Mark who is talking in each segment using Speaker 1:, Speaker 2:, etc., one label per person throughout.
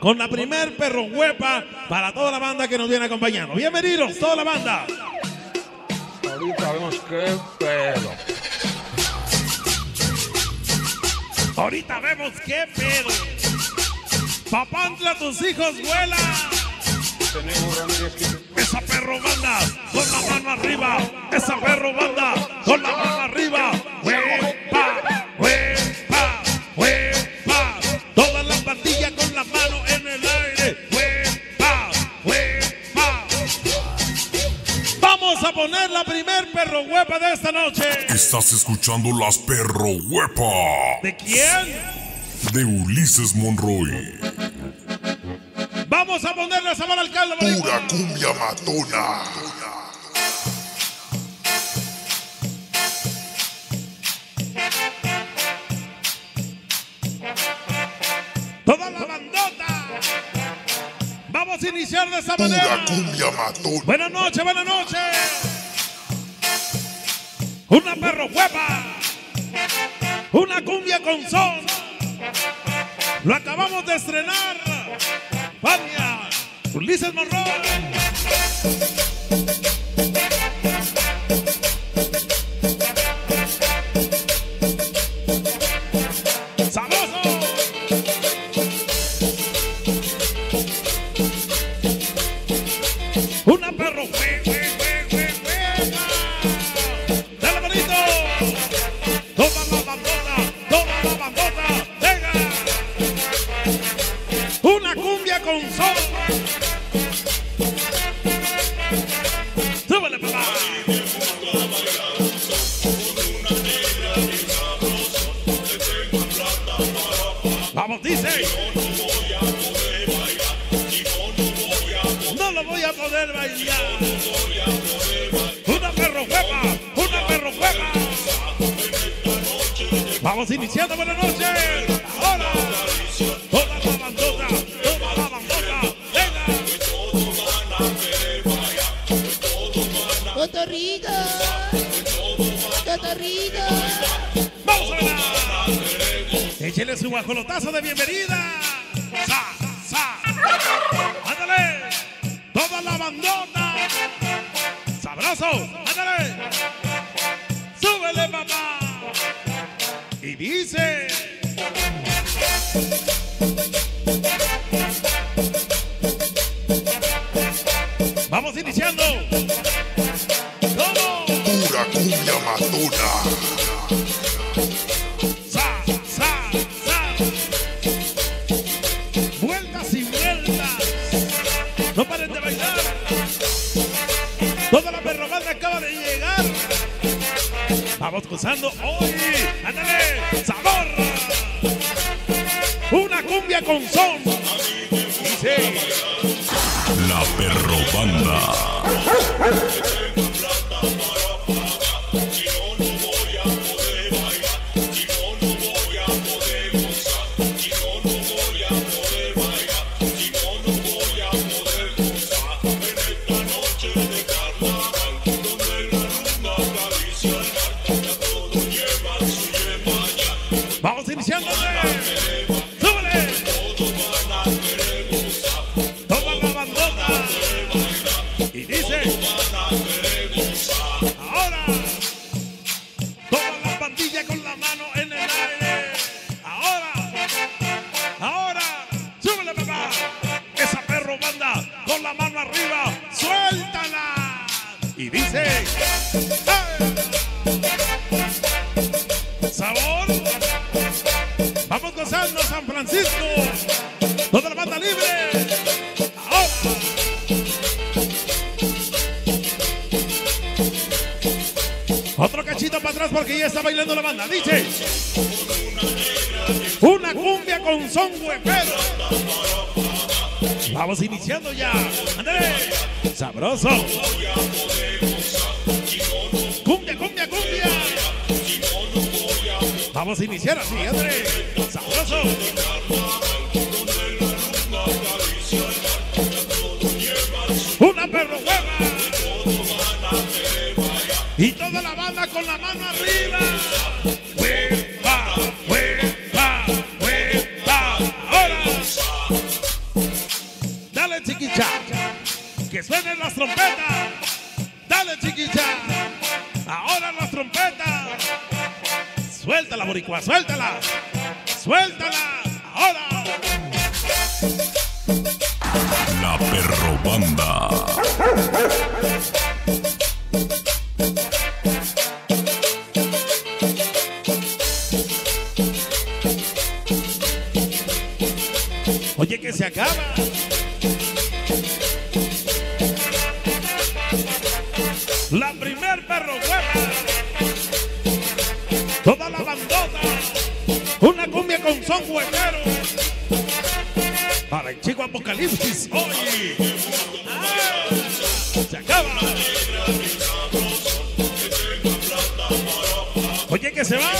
Speaker 1: con la primer perro huepa para toda la banda que nos viene acompañando. Bienvenidos, toda la banda.
Speaker 2: Ahorita vemos qué pedo.
Speaker 1: Ahorita vemos qué pedo. Papantla, tus hijos
Speaker 2: que
Speaker 1: Esa perro banda con la mano arriba. Esa perro banda con la mano arriba. Primer perro huepa de esta noche.
Speaker 3: Estás escuchando las perro huepa
Speaker 1: ¿De quién?
Speaker 3: de Ulises Monroy.
Speaker 1: Vamos a ponerle sabor al caldo. boricua.
Speaker 3: Pura cumbia matona.
Speaker 1: Toda la bandota. Vamos a iniciar de esa
Speaker 3: Pura
Speaker 1: manera.
Speaker 3: cumbia matona.
Speaker 1: Buenas noches, buenas noches. Una perro huepa. Una cumbia con son. Lo acabamos de estrenar. Fania. Ulises Monroy. Dice. No lo voy a poder bailar. Una perro huepa, una perro huepa. Vamos iniciando, buenas noches. Échele su guajolotazo de bienvenida. Sa, sa. Ándale. Toda la bandota. Sabroso. Ándale. Súbele, papá. Y dice. Vamos iniciando. ¿Cómo?
Speaker 3: Pura cumbia matona.
Speaker 1: Toda la perrobanda acaba de llegar. Vamos gozando hoy. Ándale, sabor. Una cumbia con son. Vamos iniciando. Súbele. Toda la bandota. Y dice. Ahora. Toda la pandilla con la mano en el aire. Ahora. Ahora. Súbele, papá. Esa perro banda con la mano arriba. Suéltala. Y dice. Francisco. Toda la banda libre. Ahora. Otro cachito para atrás porque ya está bailando la banda. Dice. Una cumbia con son huepero. Vamos iniciando ya. Ándale. Sabroso. Cumbia, cumbia, cumbia. Vamos a iniciar así, André. Una perro hueva. Y toda la banda con la mano arriba. Hueva, hueva, hueva. Ahora. chiquicha. Que suenen las trompetas. Dale, chiquicha. Ahora las trompetas. Suéltala, boricua, suéltala. Suéltala. Ahora.
Speaker 3: La perro banda.
Speaker 1: Oye, que se acaba. La primer perro Una cumbia con son huequero. Para el chico apocalipsis. Oye. Se acaba. Oye, que se va.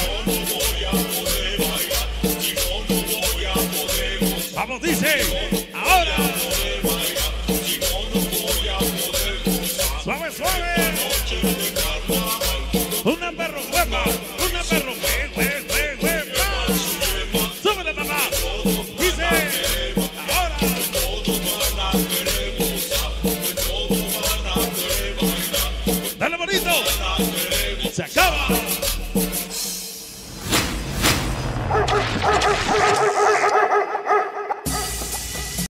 Speaker 1: Vamos, dice.